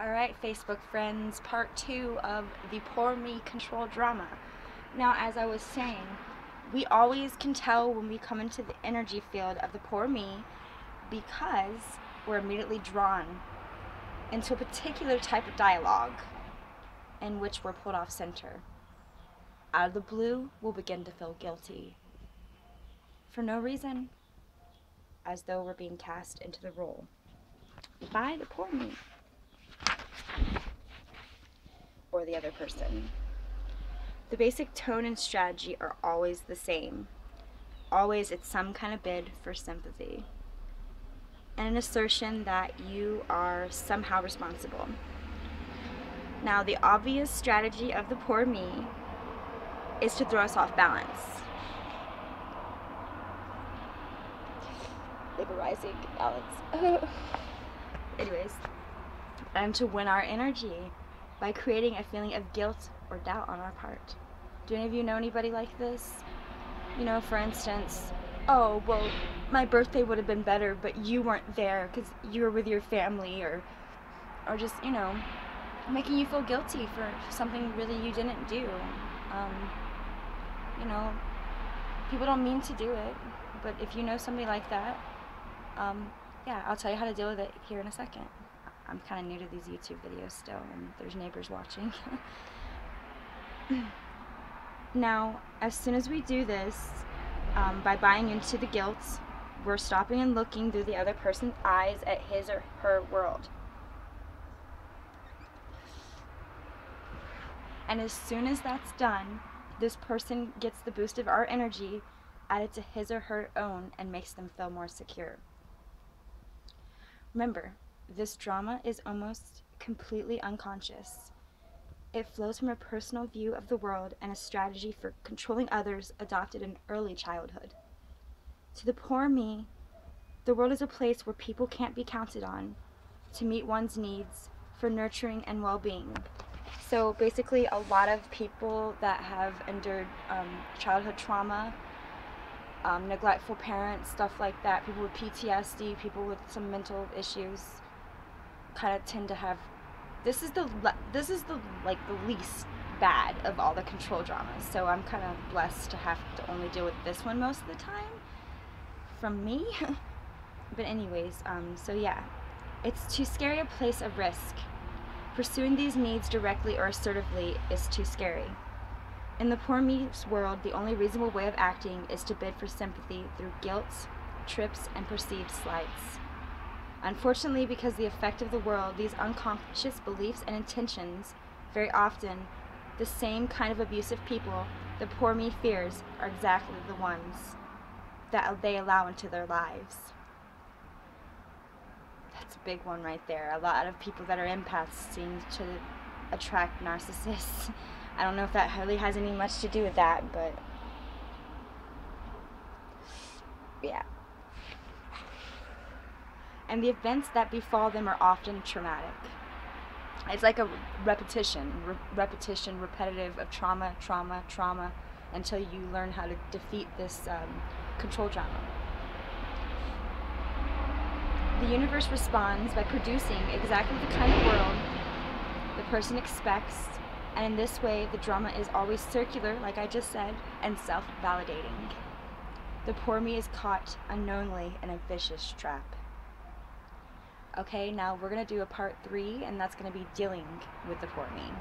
Alright, Facebook friends, part two of the Poor Me Control drama. Now, as I was saying, we always can tell when we come into the energy field of the poor me because we're immediately drawn into a particular type of dialogue in which we're pulled off center. Out of the blue, we'll begin to feel guilty for no reason, as though we're being cast into the role by the poor me or the other person. The basic tone and strategy are always the same. Always, it's some kind of bid for sympathy and an assertion that you are somehow responsible. Now, the obvious strategy of the poor me is to throw us off balance. Labor rising balance. Anyways, and to win our energy by creating a feeling of guilt or doubt on our part. Do any of you know anybody like this? You know, for instance, oh, well, my birthday would have been better, but you weren't there because you were with your family, or, or just, you know, making you feel guilty for something really you didn't do. Um, you know, people don't mean to do it, but if you know somebody like that, um, yeah, I'll tell you how to deal with it here in a second. I'm kind of new to these YouTube videos still, and there's neighbors watching. now, as soon as we do this, um, by buying into the guilt, we're stopping and looking through the other person's eyes at his or her world. And as soon as that's done, this person gets the boost of our energy added to his or her own and makes them feel more secure. Remember, this drama is almost completely unconscious. It flows from a personal view of the world and a strategy for controlling others adopted in early childhood. To the poor me, the world is a place where people can't be counted on to meet one's needs for nurturing and well being. So basically, a lot of people that have endured um, childhood trauma, um, neglectful parents, stuff like that, people with PTSD, people with some mental issues, kind of tend to have this is the this is the like the least bad of all the control dramas. So I'm kind of blessed to have to only deal with this one most of the time from me. but anyways, um, so yeah, it's too scary a place of risk. Pursuing these needs directly or assertively is too scary. In the poor me's world, the only reasonable way of acting is to bid for sympathy through guilt, trips, and perceived slights. Unfortunately, because the effect of the world, these unconscious beliefs and intentions, very often, the same kind of abusive people the poor me fears are exactly the ones that they allow into their lives. That's a big one right there. A lot of people that are empaths seem to attract narcissists. I don't know if that really has any much to do with that, but yeah and the events that befall them are often traumatic. It's like a repetition, re repetition, repetitive of trauma, trauma, trauma, until you learn how to defeat this um, control drama. The universe responds by producing exactly the kind of world the person expects, and in this way, the drama is always circular, like I just said, and self validating. The poor me is caught unknowingly in a vicious trap. Okay, now we're going to do a part three, and that's going to be dealing with the poor me.